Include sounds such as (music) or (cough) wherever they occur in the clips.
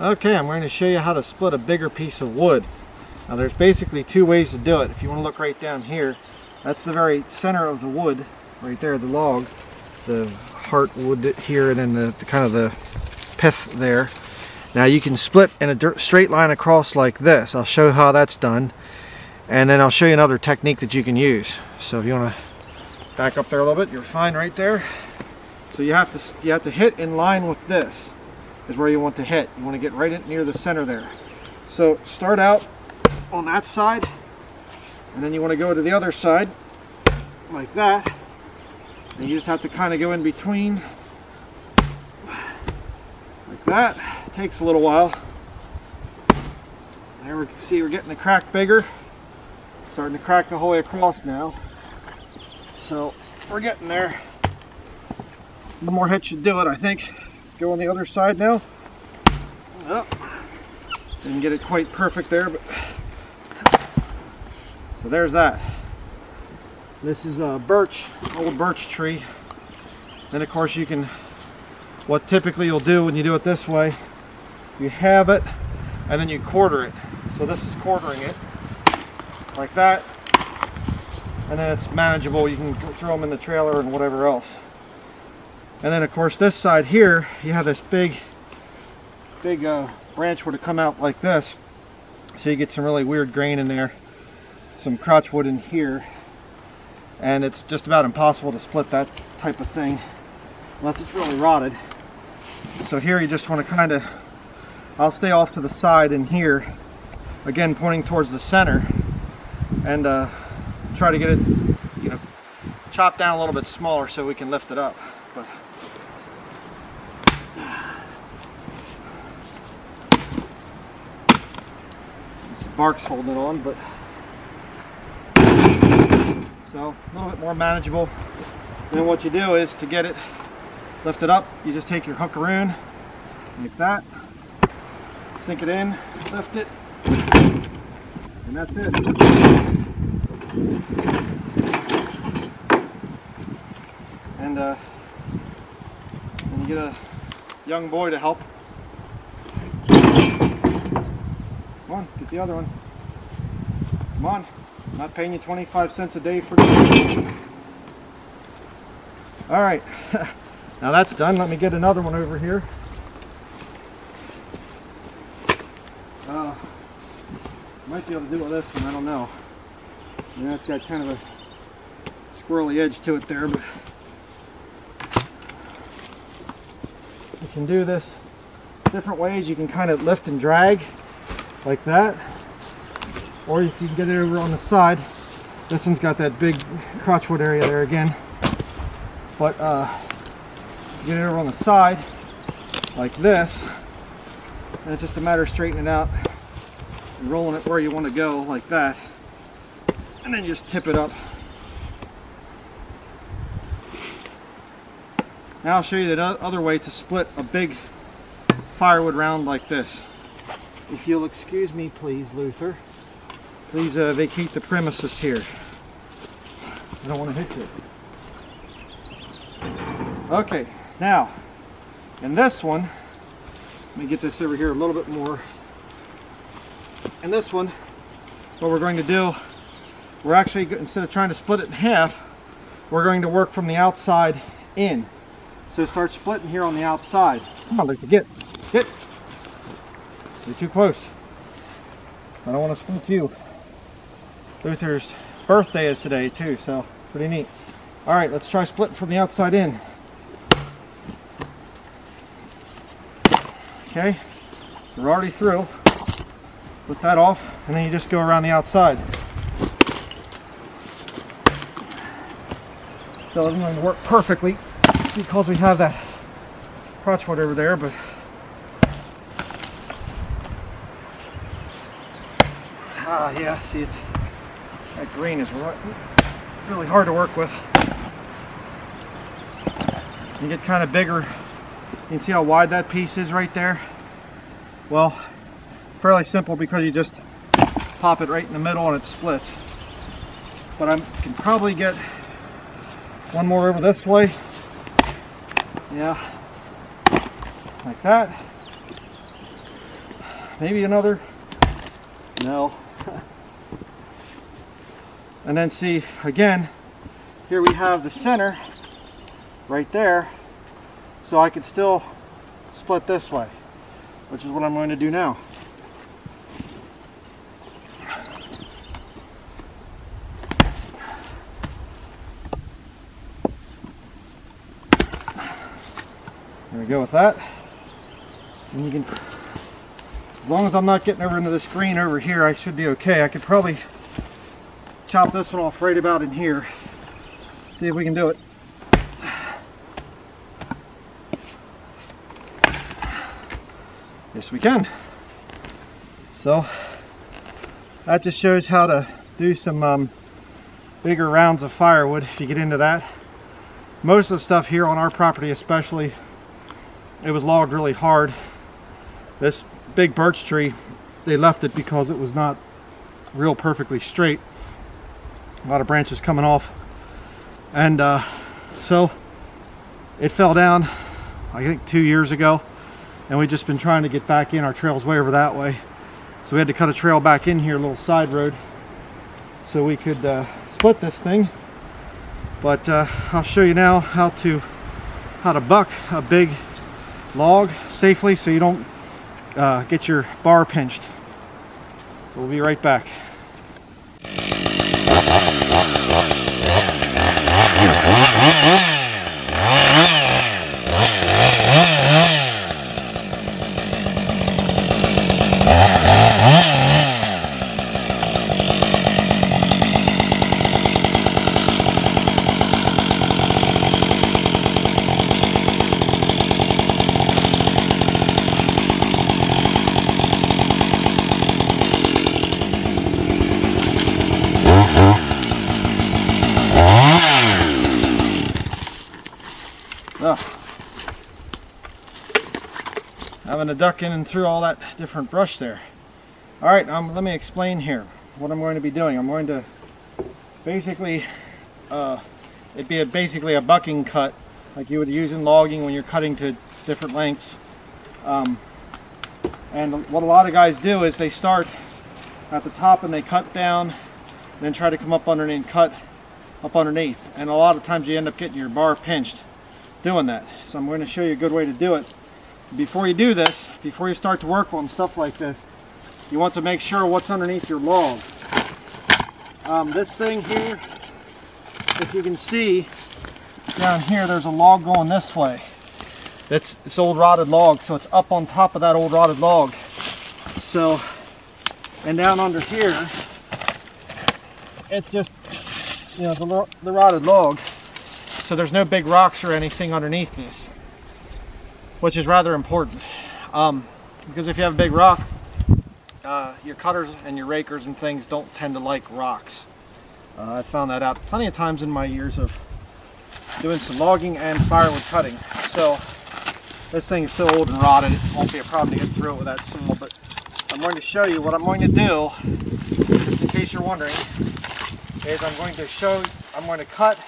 Okay, I'm going to show you how to split a bigger piece of wood. Now there's basically two ways to do it. If you want to look right down here, that's the very center of the wood, right there, the log, the heart wood here, and then the, the kind of the pith there. Now you can split in a straight line across like this. I'll show how that's done. And then I'll show you another technique that you can use. So if you want to back up there a little bit, you're fine right there. So you have to you have to hit in line with this is where you want to hit. You want to get right in near the center there. So start out on that side and then you want to go to the other side like that. And you just have to kind of go in between like that. It takes a little while. There we can see we're getting the crack bigger. Starting to crack the whole way across now. So we're getting there. One more hit should do it, I think go on the other side now. Oh, didn't get it quite perfect there, but so there's that. This is a birch, old birch tree. Then of course you can, what typically you'll do when you do it this way, you have it and then you quarter it. So this is quartering it like that. And then it's manageable. You can throw them in the trailer and whatever else. And then of course this side here, you have this big, big uh, branch where to come out like this. So you get some really weird grain in there. Some crotch wood in here. And it's just about impossible to split that type of thing unless it's really rotted. So here you just want to kind of, I'll stay off to the side in here, again pointing towards the center and uh, try to get it, you know, chopped down a little bit smaller so we can lift it up. But bark's holding it on, but so a little bit more manageable. And then what you do is to get it lifted up, you just take your hookaroon like that, sink it in, lift it, and that's it. And uh, when you get a young boy to help, Come on, get the other one. Come on. I'm not paying you 25 cents a day for. (laughs) All right. (laughs) now that's done. Let me get another one over here. Uh, might be able to do it with this one. I don't know. Yeah, it's got kind of a squirrely edge to it there, but you can do this different ways. You can kind of lift and drag like that. Or if you can get it over on the side, this one's got that big crotchwood area there again. But uh, get it over on the side like this, and it's just a matter of straightening it out and rolling it where you want to go like that. And then just tip it up. Now I'll show you the other way to split a big firewood round like this. If you'll excuse me, please, Luther. Please uh, vacate the premises here. I don't want to hit you. Okay, now, in this one, let me get this over here a little bit more. In this one, what we're going to do, we're actually, instead of trying to split it in half, we're going to work from the outside in. So start splitting here on the outside. Come on, Luther, get, get. You're too close. I don't want to split you. Luther's birthday is today too, so pretty neat. All right, let's try splitting from the outside in. Okay, so we're already through. Put that off, and then you just go around the outside. Going to work perfectly because we have that crotch crotchwood over there, but Ah, yeah, see, it's that green is really hard to work with. You get kind of bigger. You can see how wide that piece is right there. Well, fairly simple because you just pop it right in the middle and it splits. But I can probably get one more over this way. Yeah, like that. maybe another, no. (laughs) and then see, again, here we have the center right there. So I could still split this way, which is what I'm going to do now. There we go with that. And you can, as long as I'm not getting over into this green over here, I should be okay. I could probably chop this one off right about in here. See if we can do it. Yes, we can. So that just shows how to do some um, bigger rounds of firewood if you get into that. Most of the stuff here on our property especially, it was logged really hard. This big birch tree, they left it because it was not real perfectly straight. A lot of branches coming off. And uh, so it fell down, I think two years ago. And we've just been trying to get back in. Our trail's way over that way. So we had to cut a trail back in here, a little side road, so we could uh, split this thing. But uh, I'll show you now how to how to buck a big log safely so you don't uh, get your bar pinched. So we'll be right back. Having to duck in and through all that different brush there. All right, um, let me explain here what I'm going to be doing. I'm going to basically, uh, it'd be a, basically a bucking cut like you would use in logging when you're cutting to different lengths. Um, and what a lot of guys do is they start at the top and they cut down, then try to come up underneath and cut up underneath. And a lot of times you end up getting your bar pinched doing that. So I'm going to show you a good way to do it before you do this, before you start to work on stuff like this, you want to make sure what's underneath your log. Um, this thing here, if you can see down here, there's a log going this way. That's this old rotted log, so it's up on top of that old rotted log. So, and down under here, it's just, you know, the, the rotted log. So there's no big rocks or anything underneath this which is rather important. Um, because if you have a big rock, uh, your cutters and your rakers and things don't tend to like rocks. Uh, I found that out plenty of times in my years of doing some logging and firewood cutting. So this thing is so old and rotted, it won't be a problem to get through it with that saw. But I'm going to show you what I'm going to do, just in case you're wondering, is I'm going to show, I'm going to cut,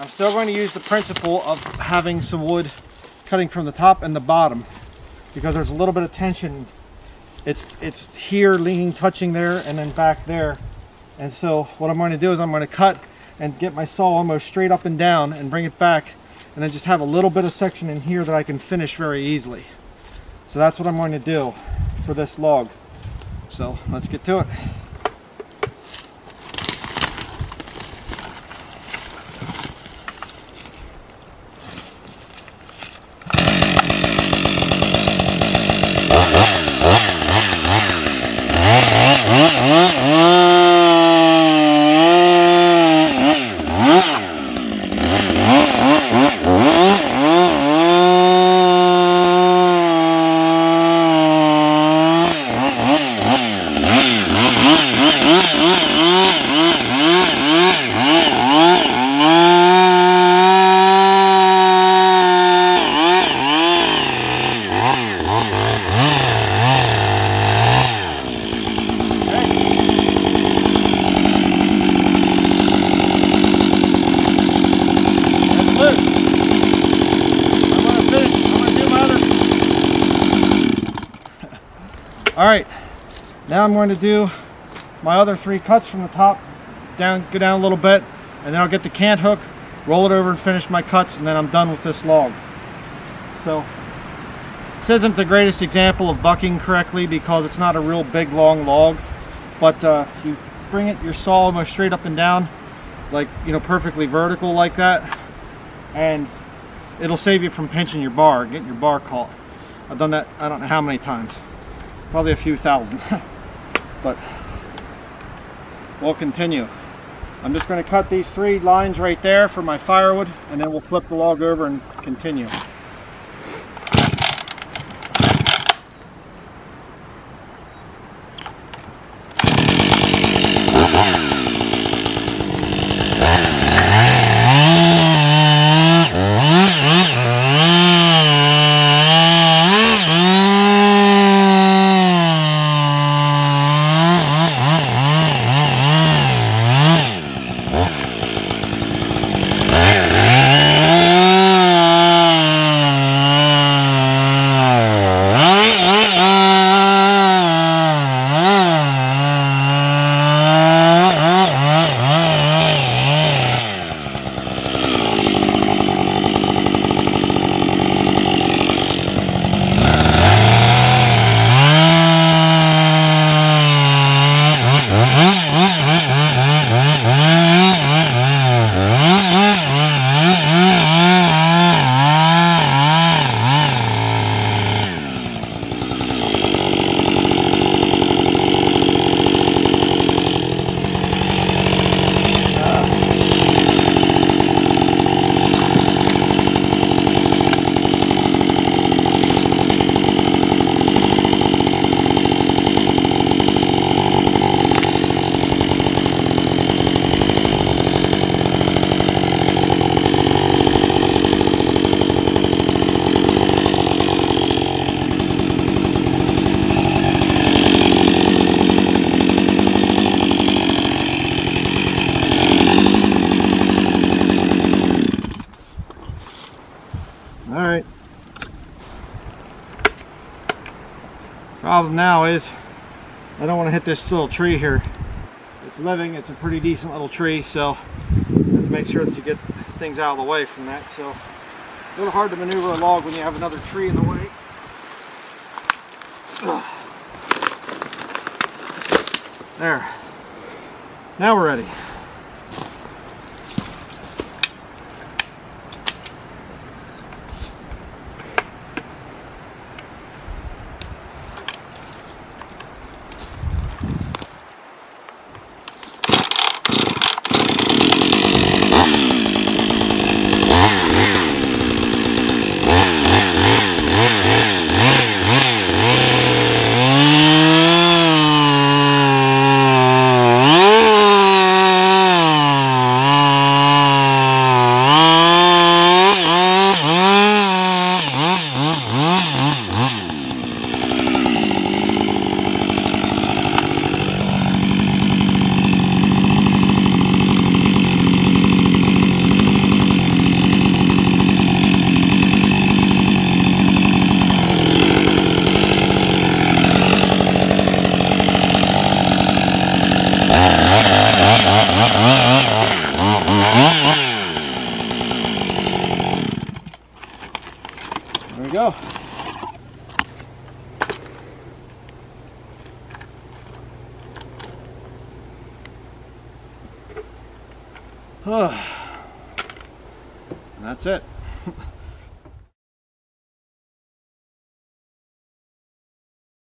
I'm still going to use the principle of having some wood cutting from the top and the bottom because there's a little bit of tension. It's, it's here leaning, touching there, and then back there. And so what I'm going to do is I'm going to cut and get my saw almost straight up and down and bring it back and then just have a little bit of section in here that I can finish very easily. So that's what I'm going to do for this log. So let's get to it. Now I'm going to do my other three cuts from the top, down, go down a little bit, and then I'll get the cant hook, roll it over and finish my cuts, and then I'm done with this log. So, this isn't the greatest example of bucking correctly because it's not a real big long log, but uh, you bring it your saw almost straight up and down, like, you know, perfectly vertical like that, and it'll save you from pinching your bar, getting your bar caught. I've done that I don't know how many times. Probably a few thousand. (laughs) but we'll continue. I'm just going to cut these three lines right there for my firewood and then we'll flip the log over and continue. Problem now is I don't want to hit this little tree here. It's living, it's a pretty decent little tree, so have to make sure that you get things out of the way from that. So a little hard to maneuver a log when you have another tree in the way. There. Now we're ready.